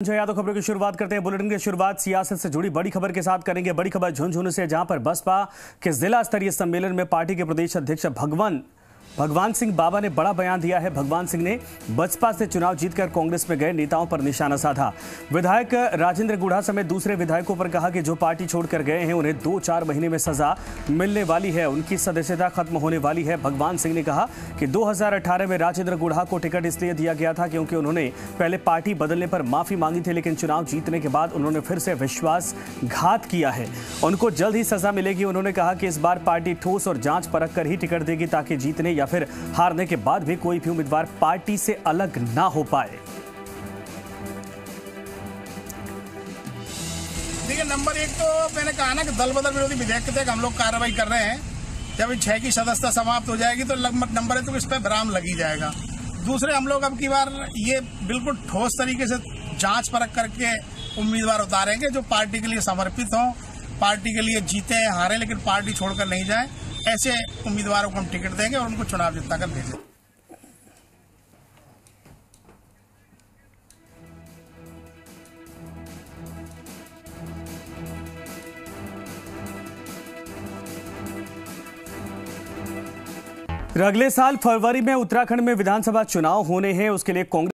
जय यादव खबरों की शुरुआत करते हैं बुलेटिन की शुरुआत सियासत से जुड़ी बड़ी खबर के साथ करेंगे बड़ी खबर झुंझुनू से, जहाँ पर बसपा के जिला स्तरीय सम्मेलन में पार्टी के प्रदेश अध्यक्ष भगवान भगवान सिंह बाबा ने बड़ा बयान दिया है। भगवान सिंह ने बसपा से चुनाव जीतकर कांग्रेस में गए, नेताओं पर निशाना साधा। विधायक राजेंद्र गुढ़ा समेत दूसरे विधायकों पर कहा कि जो पार्टी छोड़कर गए हैं, उन्हें दो चार महीने में सजा मिलने वाली है। उनकी सदस्यता खत्म होने वाली है। भगवान सिंह ने कहा कि 2018 में राजेंद्र गुढ़ा को टिकट इसलिए दिया गया था क्योंकि उन्होंने पहले पार्टी बदलने पर माफ़ी मांगी थी, लेकिन चुनाव जीतने के बाद उन्होंने फिर से विश्वासघात किया है। उनको जल्द ही सजा मिलेगी। उन्होंने कहा कि इस बार पार्टी ठोस और जाँच परख कर ही टिकट देगी ताकि जीतने या फिर हारने के बाद भी कोई भी उम्मीदवार पार्टी से अलग ना हो पाए। देखिए, नंबर एक तो मैंने कहा ना कि दल बदल विरोधी विधेयक के तहत हम लोग कार्रवाई कर रहे हैं। जब छह की सदस्यता समाप्त हो जाएगी तो नंबर एक तो इस पर विराम लगी जाएगा। दूसरे, हम लोग अब की बार ये बिल्कुल ठोस तरीके से जाँच परख करके उम्मीदवार उतारेंगे जो पार्टी के लिए समर्पित हों, पार्टी के लिए जीते हारे, लेकिन पार्टी छोड़कर नहीं जाए। ऐसे उम्मीदवारों को हम टिकट देंगे और उनको चुनाव जिता कर भेजेंगे अगले साल फरवरी में उत्तराखंड में विधानसभा चुनाव होने हैं, उसके लिए कांग्रेस